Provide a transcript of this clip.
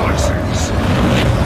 galaxies.